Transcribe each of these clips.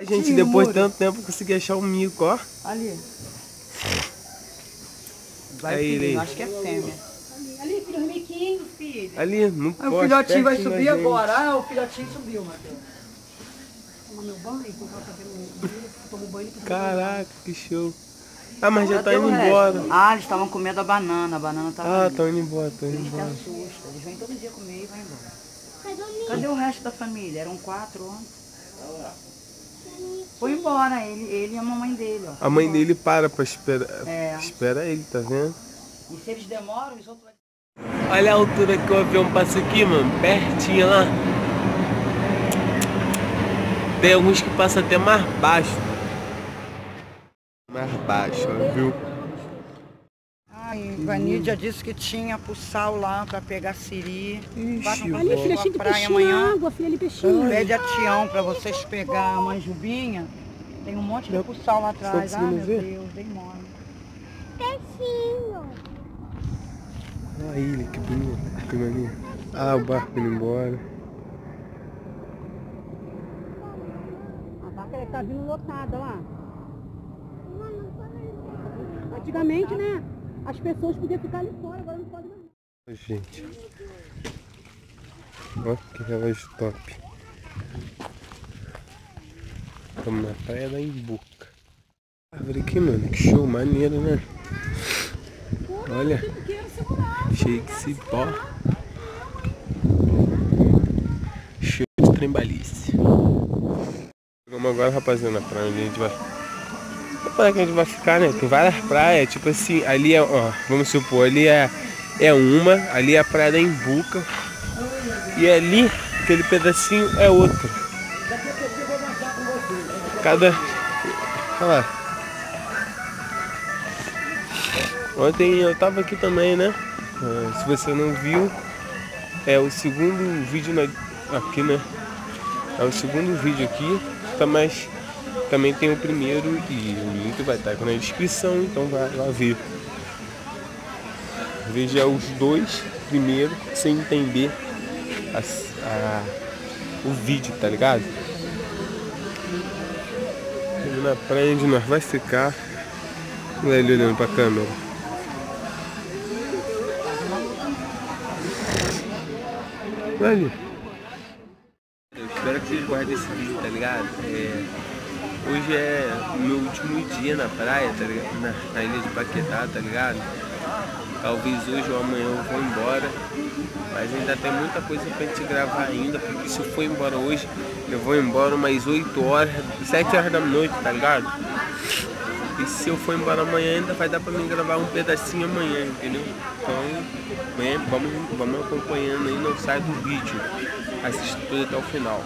A gente, depois de tanto tempo, consegui achar um mico, ó. Ali. Vai, Aí, filho, ele. acho que é fêmea. Ali, filho, os miquinhos, filho. Ali, no Aí poste, o filhotinho vai subir gente. agora. Ah, o filhotinho subiu, Matheus. Meu banho, enquanto tá banho. Caraca, que show. Ah, mas já tá indo embora. Ah, eles estavam comendo a banana. A banana tava Ah, ali. tô indo embora, tô indo Eles embora. assustam. Eles vêm todo dia comer e vão embora. Cadê o resto da família? Eram quatro ontem. Foi embora, ele, ele e a mamãe dele, ó. A mãe dele para pra esperar. É. Espera ele, tá vendo? E se eles demoram, os outros... Olha a altura que o avião passa aqui, mano. Pertinho lá. Tem alguns que passam até mais baixo. Mais baixo, viu? Vanídia disse que tinha pro sal lá pra pegar siri. Vai Ixi, Ali, filha, pra cheio de praia peixinho amanhã. água, filha, ali, peixinho. Pede a Tião pra vocês pegar a manjubinha. Tem um monte de puçal lá atrás. Tá Ah, meu ver? Deus, bem mole. Olha a ilha, que bonita. Que. Ah, o barco indo embora. A vaca tá vindo lotada, ó. Antigamente, né? As pessoas podiam ficar ali fora, agora não pode mais. Gente. Ó, que relógio top. Estamos na praia da Imbuca. Árvore aqui, mano. Que show maneiro, né? Olha. Cheio de cipó. Show de trembalice. Chegamos agora, rapaziada, praia onde a gente vai. A praia que a gente vai ficar, né? Tem várias praias, tipo assim, ali é, ó, vamos supor, ali é, é uma, ali é a praia da Imbuca. E ali, aquele pedacinho é outra. Cada. Olha lá. Ontem eu tava aqui também, né? Ah, se você não viu, é o segundo vídeo na- aqui, né? É o segundo vídeo aqui, tá, mas também tem o primeiro e o link vai estar aqui na descrição, então vai lá ver. Veja os dois primeiro, sem entender as- a- o vídeo, tá ligado? Na praia onde nós vai ficar. Olha ele olhando pra câmera. Olha ali. Eu espero que vocês guardem esse vídeo, tá ligado? É, hoje é meu último dia na praia, tá ligado? Na, na ilha de Paquetá, tá ligado? Talvez hoje ou amanhã eu vou embora. Mas ainda tem muita coisa pra gente gravar ainda, porque se eu for embora hoje, eu vou embora umas 8 horas, 7 horas da noite, tá ligado? E se eu for embora amanhã, ainda vai dar pra mim gravar um pedacinho amanhã, entendeu? Então, amanhã vamos, vamos acompanhando aí, não sai do vídeo. Assista tudo até o final.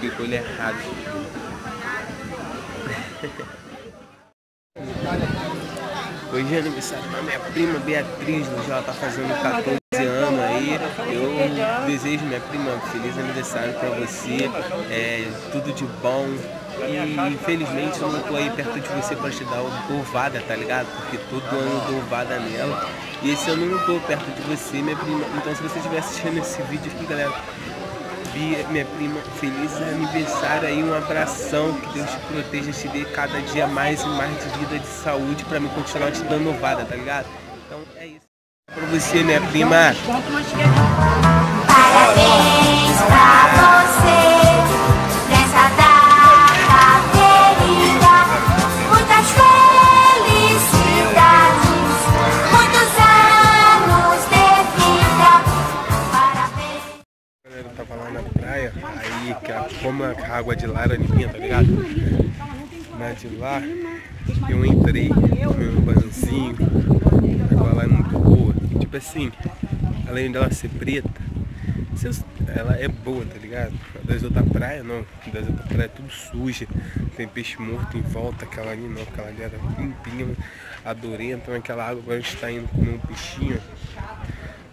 Que colher errado. Hoje é aniversário da minha prima Beatriz, hoje ela tá fazendo 14 anos aí. Eu desejo, minha prima, feliz aniversário pra você. É, tudo de bom. E infelizmente eu não tô aí perto de você pra te dar ovada, tá ligado? Porque todo ano eu dou ovada nela. E esse ano eu não tô perto de você, minha prima. Então se você estiver assistindo esse vídeo aqui, galera, Bia, minha prima, feliz aniversário aí, um abração, que Deus te proteja, te dê cada dia mais e mais de vida, de saúde, pra mim continuar te dando ovada, tá ligado? Então é isso. Pra você, minha prima. Parabéns pra você água de lá era limpinha, tá ligado? Na de lá, eu entrei, tomei um banhozinho, a água lá é muito boa. Tipo assim, além dela ser preta, ela é boa, tá ligado? Das outras praias não, das outras praias é tudo suja, tem peixe morto em volta, aquela ali não, aquela ali era limpinha, adorei entrar naquela água, agora a gente tá indo comer um peixinho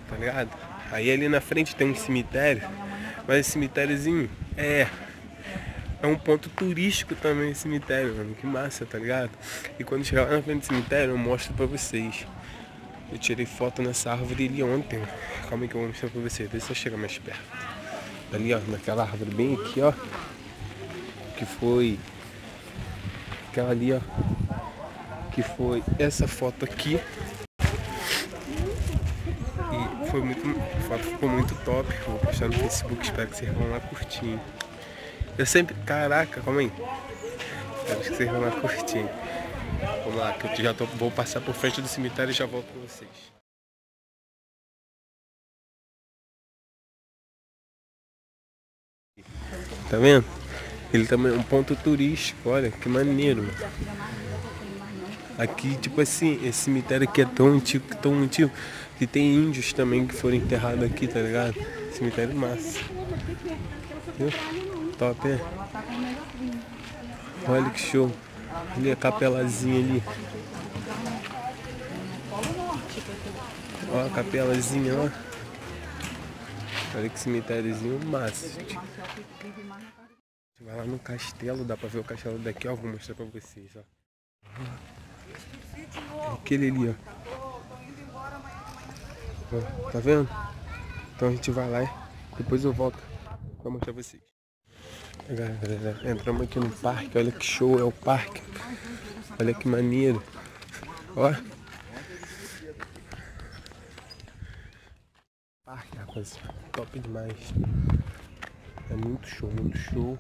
tá ligado? Aí ali na frente tem um cemitério, mas esse cemitériozinho é é um ponto turístico também esse cemitério, mano. Que massa, tá ligado? E quando chegar lá na frente do cemitério, eu mostro pra vocês. Eu tirei foto nessa árvore ali ontem. Calma aí que eu vou mostrar pra vocês. Vê se eu chego mais perto. Ali, ó, naquela árvore bem aqui, ó. que foi aquela ali, ó. Que foi essa foto aqui. Foi muito. A foto ficou muito top. Vou postar no Facebook, espero que vocês vão lá curtir. Eu sempre. Caraca, calma aí. Espero que vocês vão curtir. Vamos lá, que eu já tô, vou passar por frente do cemitério e já volto com vocês. Tá vendo? Ele também é um ponto turístico, olha que maneiro. mano. Aqui, tipo assim, esse cemitério aqui é tão antigo, tão antigo, que tem índios também que foram enterrados aqui, tá ligado? Cemitério massa. Viu? Top, é? Olha que show. Ali a capelazinha ali. Ó a capelazinha, ó. Olha que cemitériozinho massa. vai lá no castelo, dá pra ver o castelo daqui, ó. Vou mostrar pra vocês, ó. Aquele ali. Ó, Tá vendo? Então a gente vai lá e depois eu volto pra mostrar vocês. Entramos aqui no parque, olha que show é o parque. Olha que maneiro. Ó. Parque, rapaz. Top demais. É muito show, muito show.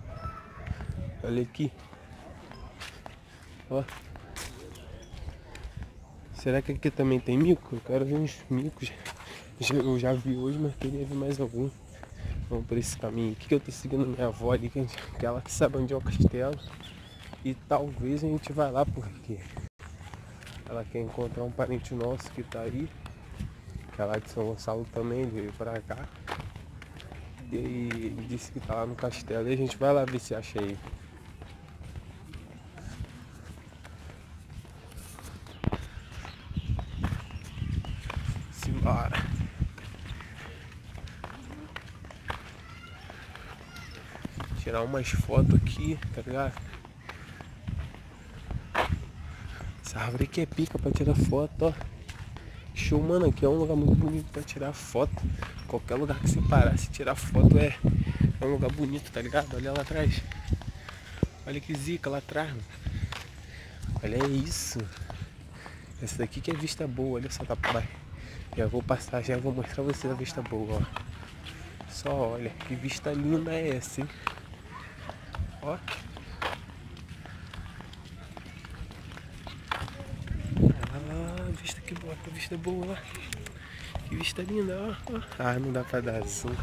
Olha aqui. Ó. Será que aqui também tem mico? Eu quero ver uns micos. Eu já vi hoje, mas queria ver mais algum. Vamos por esse caminho aqui que eu tô seguindo minha avó ali, que, gente- que ela que sabe onde é o castelo. E talvez a gente vá lá porque ela quer encontrar um parente nosso que tá aí. Que é lá de São Gonçalo também, ele veio pra cá. E ele disse que tá lá no castelo. E a gente vai lá ver se acha aí. Simbora. Tirar umas fotos aqui, tá ligado? Essa árvore aqui é pica pra tirar foto, ó. Show, mano, aqui é um lugar muito bonito pra tirar foto. Qualquer lugar que você parar, se tirar foto é, é um lugar bonito, tá ligado? Olha lá atrás. Olha que zica lá atrás, mano. Olha isso. Essa daqui que é vista boa, olha só, tá pai. Já vou passar, já vou mostrar vocês a vista boa, ó. Só olha, que vista linda é essa, hein? Ó. Ah, vista que boa, que vista boa. Que vista linda, ó. Ah, não dá pra dar zoom.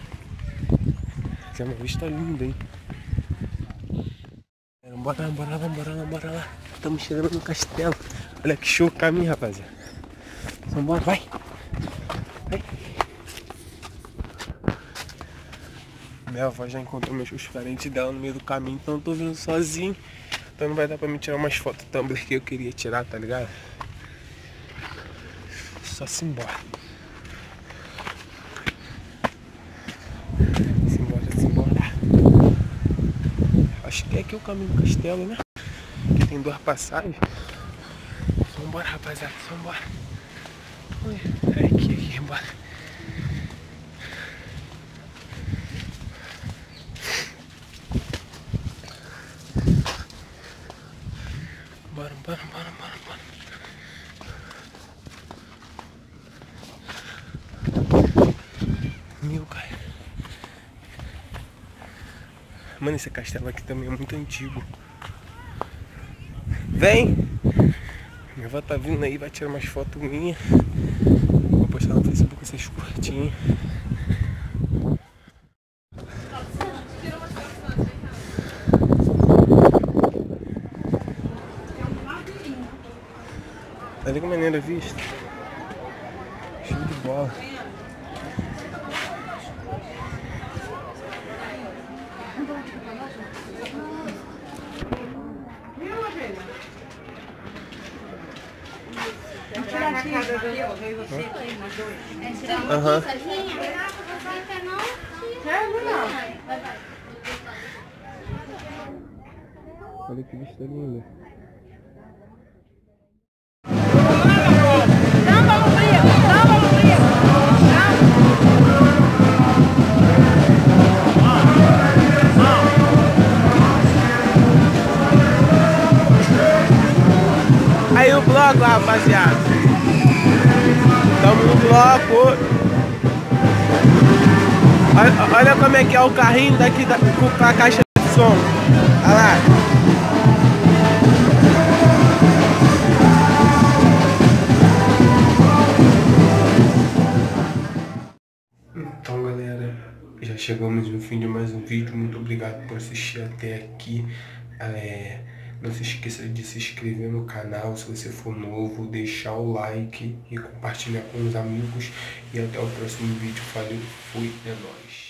Mas É uma vista linda, hein? Bora lá, bora lá, bora lá, bora lá. Estamos chegando no castelo. Olha que show o caminho, rapaziada. Vambora, vai. Vai. Minha avó já encontrou meus os parentes dela no meio do caminho, então eu tô vindo sozinho. Então não vai dar pra me tirar umas fotos Tumblr que eu queria tirar, tá ligado? Só se embora. Simbora, simbora. Acho que é aqui o caminho do castelo, né? Que tem duas passagens. Vambora, rapaziada, vambora. É aqui, aqui, bora. Bora, bora, bora, bora, bora. Cara. Mano, esse castelo aqui também é muito antigo. Vem! Minha avó tá vindo aí, vai tirar umas fotos minhas. Vou postar no Facebook vocês curtinhos. Olha que maneira vista. Show de bola. Aham. Olha que vista linda. Rapaziada. Tamo no bloco. Olha, olha como é que é o carrinho daqui da, com a caixa de som. Olha lá. Então galera, já chegamos no fim de mais um vídeo. Muito obrigado por assistir até aqui. É, não se esqueça de se inscrever no canal se você for novo, deixar o like e compartilhar com os amigos. E até o próximo vídeo. Valeu, fui, é nóis.